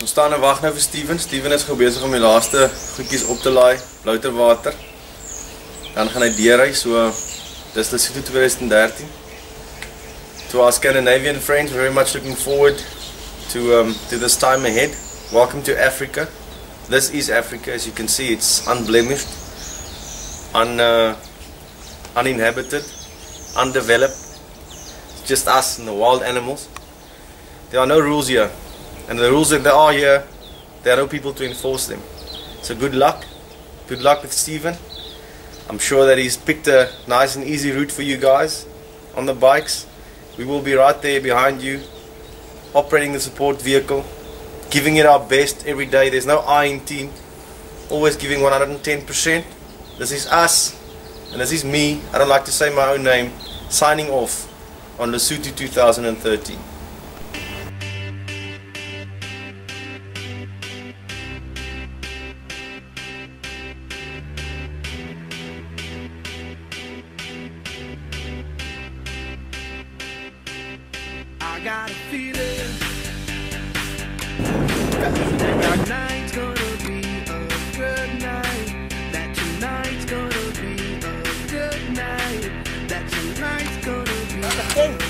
Ons staan en wag nou vir Steven. Steven is gou besig om die laaste goedjies op te laai, louter water. Dan gaan hy deur hy so dis Lesotho 2013. To our Scandinavian friends, very much looking forward to um, to this time ahead. Welcome to Africa. This is Africa, as you can see, it's unblemished, un, uh, uninhabited, undeveloped. It's just us and the wild animals. There are no rules here. And the rules that there are here, there are no people to enforce them. So good luck. Good luck with Stephen. I'm sure that he's picked a nice and easy route for you guys on the bikes. We will be right there behind you, operating the support vehicle, giving it our best every day. There's no I in team. Always giving 110%. This is us, and this is me. I don't like to say my own name. Signing off on Lesotho 2013. Got a feeling that tonight's gonna be a good night. That tonight's gonna be a good night. That tonight's gonna be.